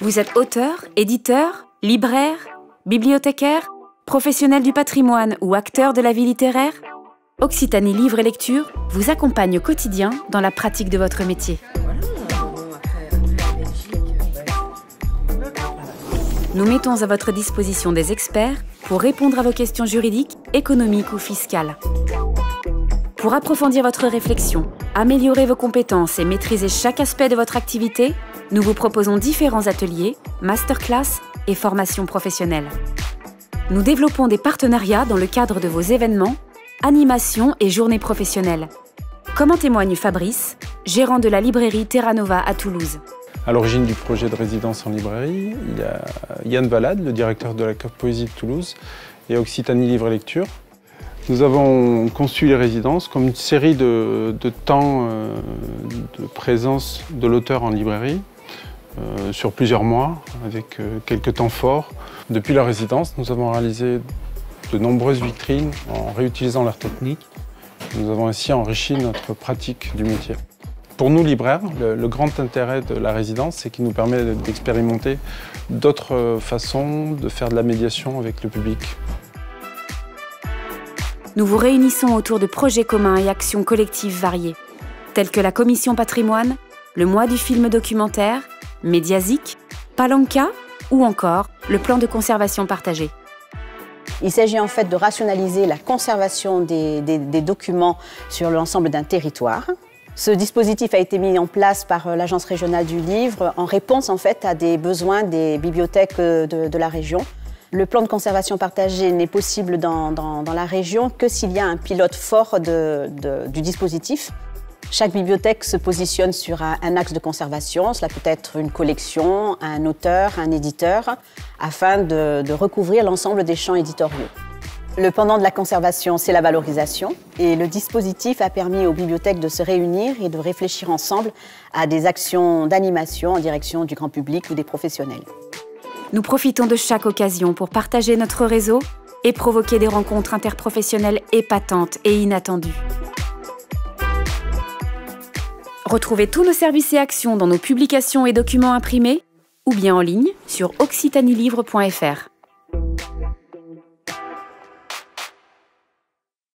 Vous êtes auteur, éditeur, libraire, bibliothécaire, professionnel du patrimoine ou acteur de la vie littéraire? Occitanie Livre et Lecture vous accompagne au quotidien dans la pratique de votre métier. Nous mettons à votre disposition des experts pour répondre à vos questions juridiques, économiques ou fiscales. Pour approfondir votre réflexion, améliorer vos compétences et maîtriser chaque aspect de votre activité, nous vous proposons différents ateliers, masterclass et formations professionnelles. Nous développons des partenariats dans le cadre de vos événements, animations et journées professionnelles. Comme en témoigne Fabrice, gérant de la librairie Terranova à Toulouse. À l'origine du projet de résidence en librairie, il y a Yann Valade, le directeur de la Cave Poésie de Toulouse, et Occitanie Livre et Lecture. Nous avons conçu les résidences comme une série de, temps euh, de présence de l'auteur en librairie euh, sur plusieurs mois, avec euh, quelques temps forts. Depuis la résidence, nous avons réalisé de nombreuses vitrines en réutilisant leur technique. Nous avons ainsi enrichi notre pratique du métier. Pour nous, libraires, le, grand intérêt de la résidence, c'est qu'il nous permet d'expérimenter d'autres façons de faire de la médiation avec le public. Nous vous réunissons autour de projets communs et actions collectives variées, tels que la Commission patrimoine, le mois du film documentaire, Médiasique, Palanca ou encore le plan de conservation partagé. Il s'agit en fait de rationaliser la conservation des, des documents sur l'ensemble d'un territoire ce dispositif a été mis en place par euh, l'Agence régionale du livre en réponse en fait à des besoins des bibliothèques euh, de, la région. Le plan de conservation partagée n'est possible dans, la région que s'il y a un pilote fort du dispositif. Chaque bibliothèque se positionne sur un, axe de conservation, cela peut être une collection, un auteur, un éditeur, afin de recouvrir l'ensemble des champs éditoriaux. Le pendant de la conservation, c'est la valorisation. Et le dispositif a permis aux bibliothèques de se réunir et de réfléchir ensemble à des actions d'animation en direction du grand public ou des professionnels. Nous profitons de chaque occasion pour partager notre réseau et provoquer des rencontres interprofessionnelles épatantes et inattendues. Retrouvez tous nos services et actions dans nos publications et documents imprimés ou bien en ligne sur occitanilivre.fr.